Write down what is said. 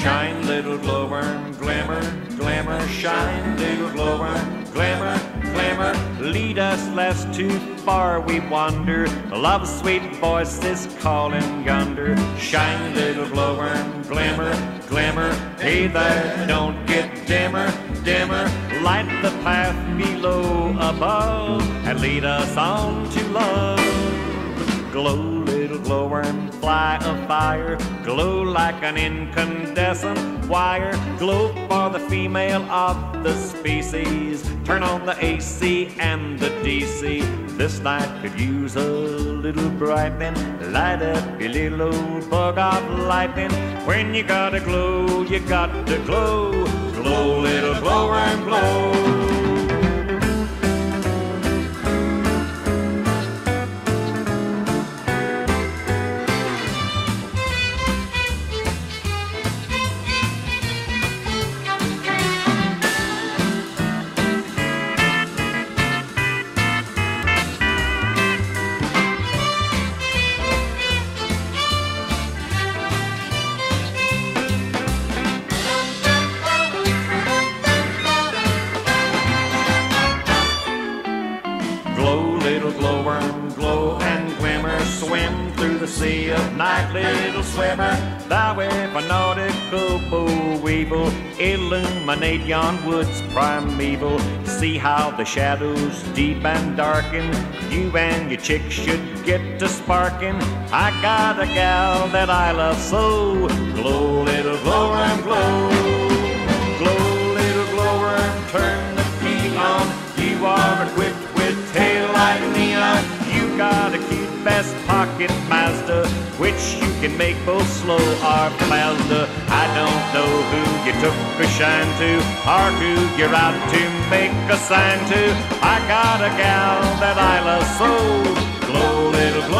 shine, little glowworm, glamour, glamour. shine, little glowworm, glamour, glamour. Lead us less too far we wander, love's sweet voice is calling yonder. Shine, little glowworm, glamour, glamour. hey there, don't get dimmer, dimmer. Light the path below, above, and lead us on to love. Glow, little glowworm, fly of fire, glow like an incandescent wire, glow for the female of the species. Turn on the AC and the DC. This night could use a little brightening. Light up your little old bug of lightning. When you gotta glow, you got to glow. Glow, little glowworm, glow. And glimmer, swim through the sea of night, little swimmer, thou with a nautical boll weevil, illuminate yon woods primeval. See how the shadows deep and darken, you and your chick should get to sparking. I got a gal that I love so, glow best pocket Mazda, which you can make both slow or fast. I don't know who you took a shine to, or who you're out to make a sign to. I got a gal that I love so, glow little glow.